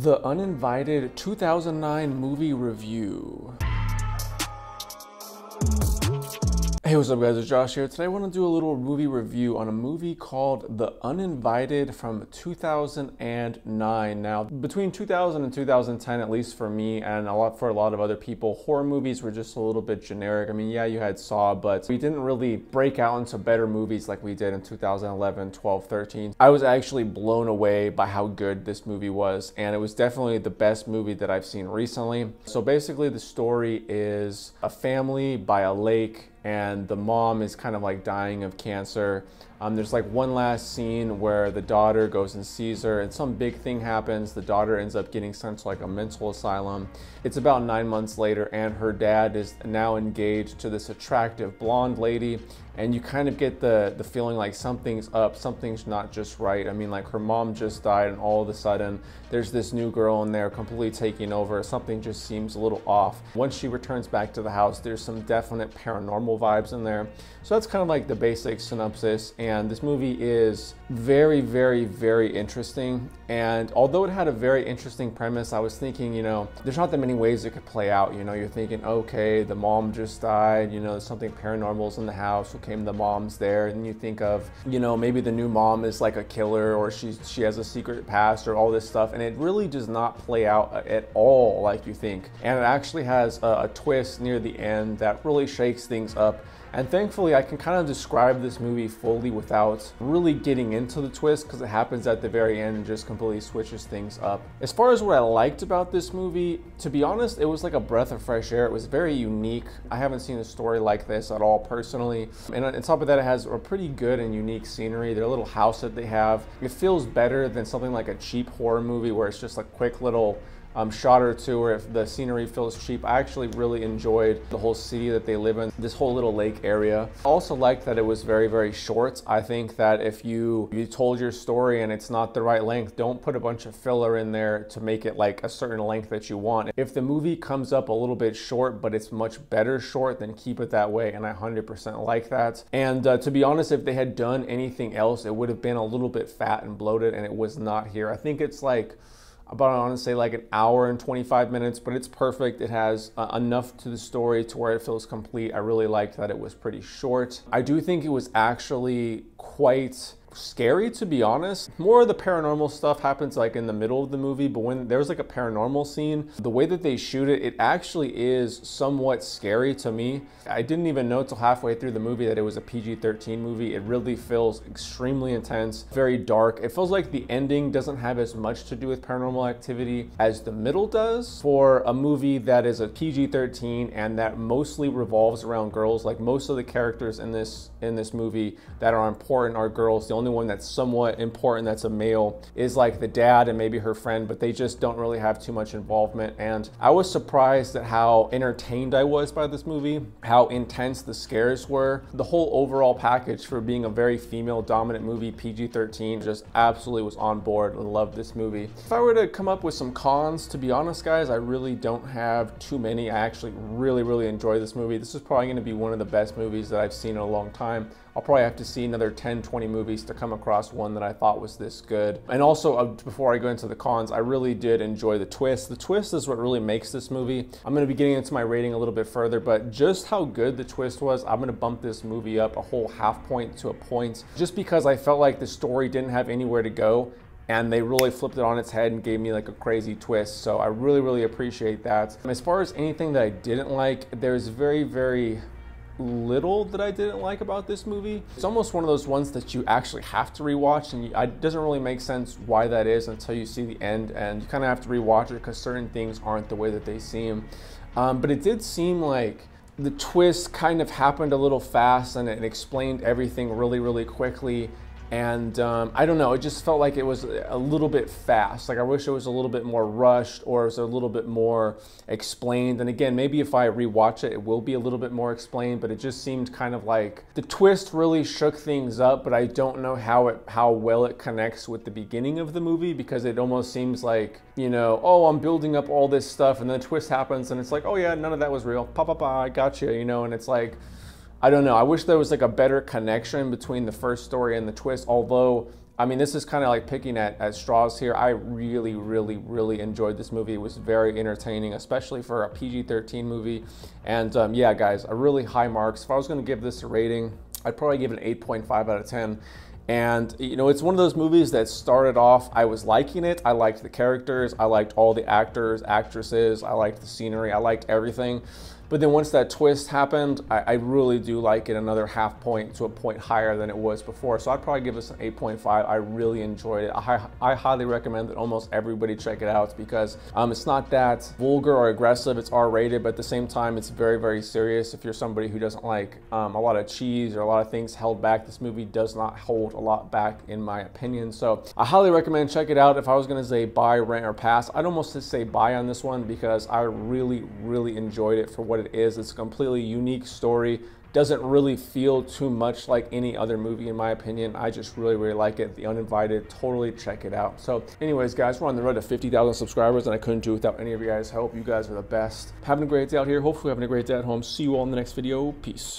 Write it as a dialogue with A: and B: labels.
A: The Uninvited 2009 Movie Review. Hey, what's up guys, it's Josh here. Today I want to do a little movie review on a movie called The Uninvited from 2009. Now, between 2000 and 2010, at least for me and a lot for a lot of other people, horror movies were just a little bit generic. I mean, yeah, you had Saw, but we didn't really break out into better movies like we did in 2011, 12, 13. I was actually blown away by how good this movie was, and it was definitely the best movie that I've seen recently. So basically the story is a family by a lake and the mom is kind of like dying of cancer. Um, there's like one last scene where the daughter goes and sees her, and some big thing happens. The daughter ends up getting sent to like a mental asylum. It's about nine months later, and her dad is now engaged to this attractive blonde lady, and you kind of get the the feeling like something's up, something's not just right. I mean, like her mom just died, and all of a sudden there's this new girl in there completely taking over. Something just seems a little off. Once she returns back to the house, there's some definite paranormal vibes in there. So that's kind of like the basic synopsis. This movie is very, very, very interesting. And although it had a very interesting premise, I was thinking, you know, there's not that many ways it could play out. You know, you're thinking, okay, the mom just died, you know, something paranormal's in the house. Okay, the mom's there. And you think of, you know, maybe the new mom is like a killer or she's, she has a secret past or all this stuff. And it really does not play out at all like you think. And it actually has a, a twist near the end that really shakes things up and thankfully, I can kind of describe this movie fully without really getting into the twist because it happens at the very end and just completely switches things up. As far as what I liked about this movie, to be honest, it was like a breath of fresh air. It was very unique. I haven't seen a story like this at all personally. And on top of that, it has a pretty good and unique scenery. Their little house that they have, it feels better than something like a cheap horror movie where it's just a quick little um, shot or two or if the scenery feels cheap. I actually really enjoyed the whole city that they live in, this whole little lake area. I also liked that it was very, very short. I think that if you, you told your story and it's not the right length, don't put a bunch of filler in there to make it like a certain length that you want. If the movie comes up a little bit short, but it's much better short, then keep it that way. And I 100% like that. And uh, to be honest, if they had done anything else, it would have been a little bit fat and bloated and it was not here. I think it's like, about say like an hour and 25 minutes, but it's perfect. It has uh, enough to the story to where it feels complete. I really liked that it was pretty short. I do think it was actually quite scary to be honest. More of the paranormal stuff happens like in the middle of the movie, but when there's like a paranormal scene, the way that they shoot it, it actually is somewhat scary to me. I didn't even know till halfway through the movie that it was a PG-13 movie. It really feels extremely intense, very dark. It feels like the ending doesn't have as much to do with paranormal activity as the middle does for a movie that is a PG-13 and that mostly revolves around girls. Like most of the characters in this in this movie that are important are girls. The only one that's somewhat important that's a male is like the dad and maybe her friend, but they just don't really have too much involvement. And I was surprised at how entertained I was by this movie, how intense the scares were. The whole overall package for being a very female dominant movie, PG-13, just absolutely was on board and loved this movie. If I were to come up with some cons, to be honest guys, I really don't have too many. I actually really, really enjoy this movie. This is probably gonna be one of the best movies that I've seen in a long time. I'll probably have to see another 10, 20 movies to come across one that I thought was this good. And also, uh, before I go into the cons, I really did enjoy the twist. The twist is what really makes this movie. I'm gonna be getting into my rating a little bit further, but just how good the twist was, I'm gonna bump this movie up a whole half point to a point, just because I felt like the story didn't have anywhere to go and they really flipped it on its head and gave me like a crazy twist. So I really, really appreciate that. As far as anything that I didn't like, there's very, very little that I didn't like about this movie. It's almost one of those ones that you actually have to rewatch and it doesn't really make sense why that is until you see the end and you kind of have to rewatch it because certain things aren't the way that they seem. Um, but it did seem like the twist kind of happened a little fast and it explained everything really, really quickly and um, I don't know, it just felt like it was a little bit fast. Like I wish it was a little bit more rushed or it was a little bit more explained. And again, maybe if I rewatch it, it will be a little bit more explained, but it just seemed kind of like the twist really shook things up, but I don't know how it how well it connects with the beginning of the movie because it almost seems like, you know, oh, I'm building up all this stuff and then the twist happens and it's like, oh yeah, none of that was real. Pa pa pa, I got you, you know, and it's like I don't know. I wish there was like a better connection between the first story and the twist, although I mean, this is kind of like picking at, at straws here. I really, really, really enjoyed this movie. It was very entertaining, especially for a PG-13 movie. And um, yeah, guys, a really high marks. If I was going to give this a rating, I'd probably give it an 8.5 out of 10. And you know, it's one of those movies that started off, I was liking it. I liked the characters, I liked all the actors, actresses, I liked the scenery, I liked everything. But then once that twist happened, I, I, really do like it another half point to a point higher than it was before. So I'd probably give this an 8.5. I really enjoyed it. I, I highly recommend that almost everybody check it out because um, it's not that vulgar or aggressive. It's R-rated, but at the same time, it's very, very serious. If you're somebody who doesn't like um, a lot of cheese or a lot of things held back, this movie does not hold a lot back in my opinion. So I highly recommend check it out. If I was gonna say buy, rent, or pass, I'd almost say buy on this one because I really, really enjoyed it for what what it is. It's a completely unique story. Doesn't really feel too much like any other movie in my opinion. I just really, really like it. The Uninvited, totally check it out. So anyways, guys, we're on the road to 50,000 subscribers and I couldn't do without any of you guys' help. You guys are the best. Having a great day out here. Hopefully having a great day at home. See you all in the next video. Peace.